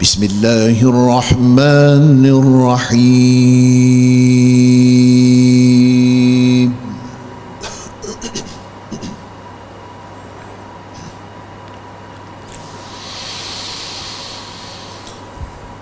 بسم الله الرحمن الرحيم.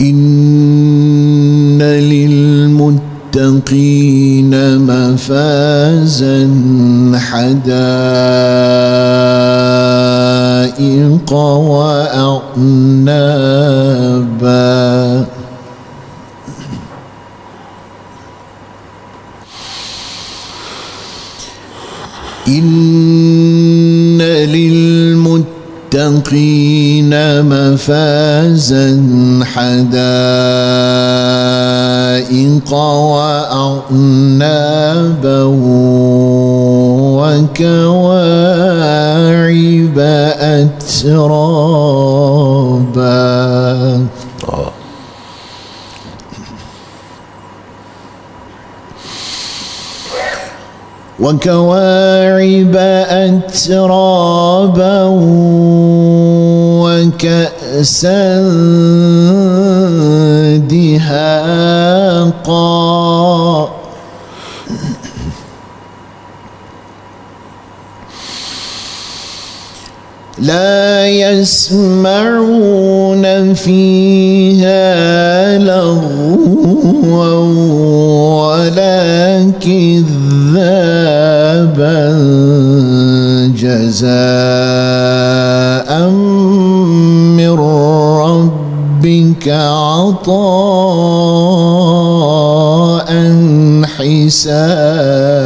إن للمتقين مفازا حدائق وأعنابا إن للمتقين مفازا حدائق وأعنابا وكواعب أترابا. وكواعب أترابا. وكأسا دهاقا. لا يسمعون فيها لغوا ولا كذابا جزاء من ربك عطاء حسابا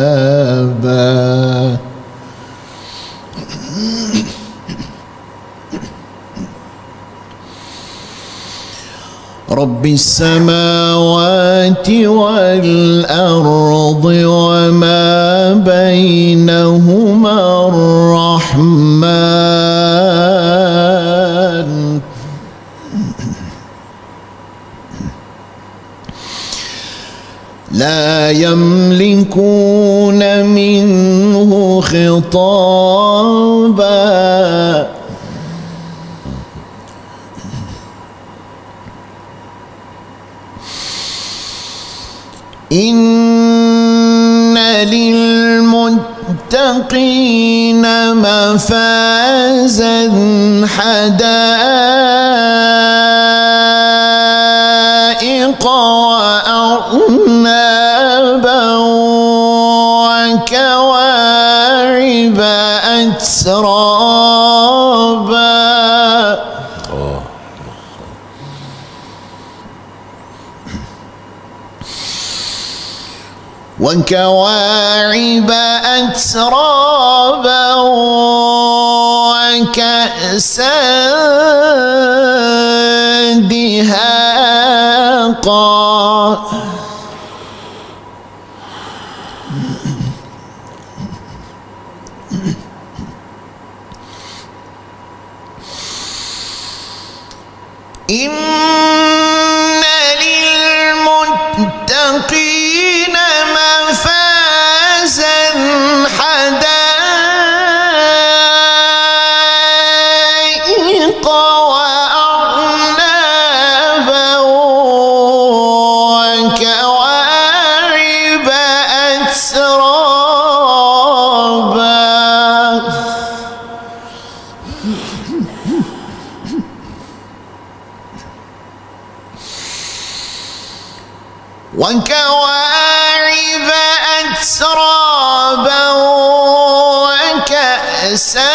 رب السماوات والأرض وما بينهما الرحمن. لا يملكون منه خطابا. إن للمتقين مفازا حدائق وأعنابا وكواعب أترابا وكواعب أترابا وكأسا دهاقا إن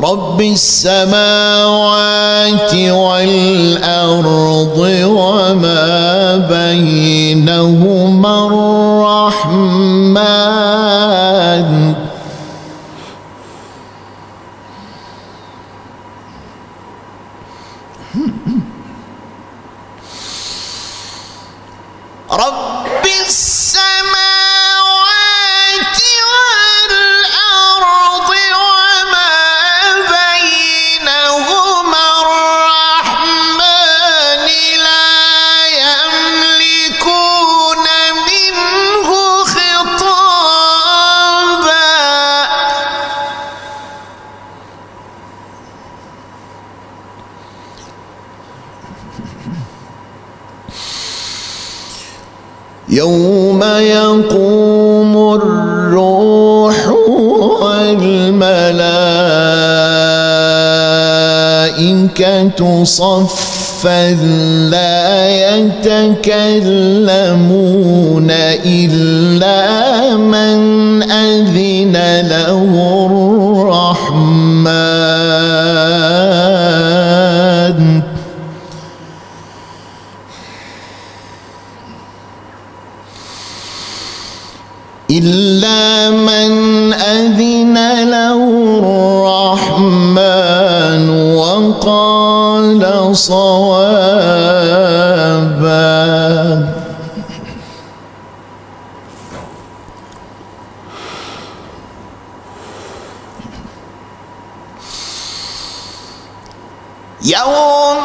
رب السماوات والأرض وما بينهما الرحمن. رب السماوات يوم يقوم الروح والملائكة صفا لا يتكلمون إلا من يوم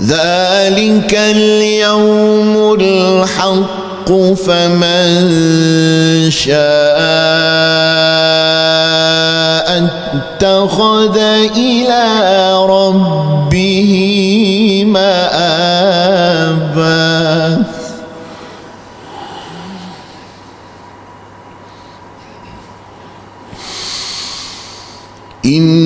ذلك اليوم الحق فمن شاء اتخذ إلى ربه مآبا. إنا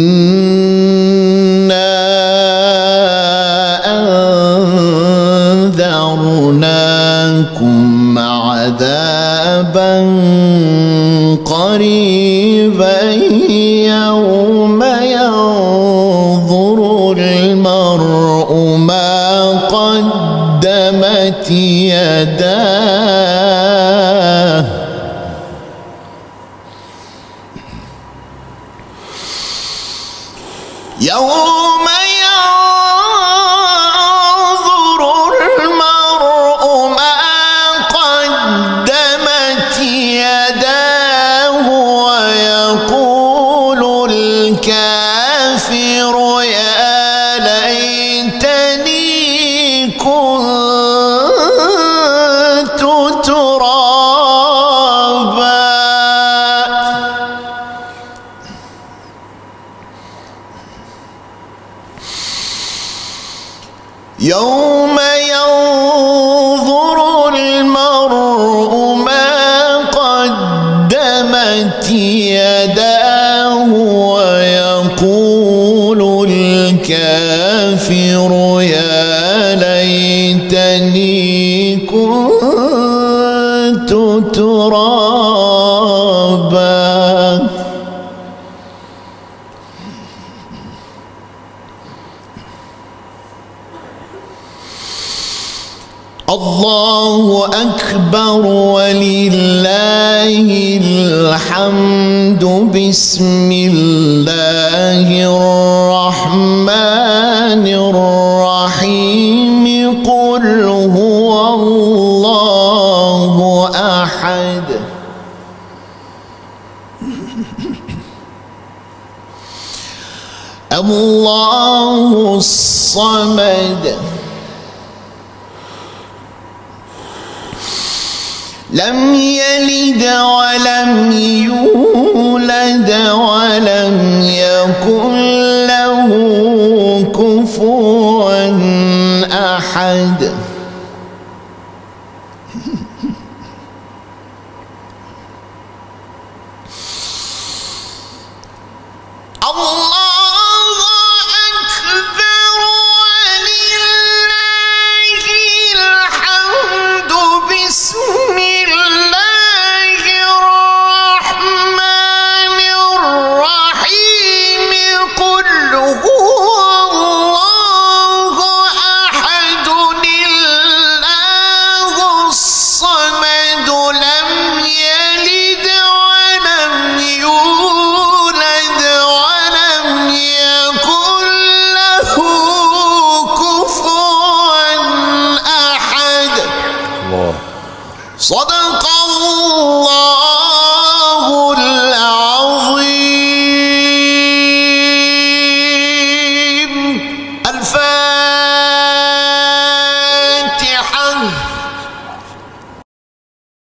يوم ينظر المرء ما قدمت يداه ويقول الكافر يا ليتني كنت ترابا الله أكبر ولله الحمد بسم الله الرحمن الرحيم. قل هو الله أحد. الله الصمد. لم يلد ولم يولد ولم يكن له كفوا أحد.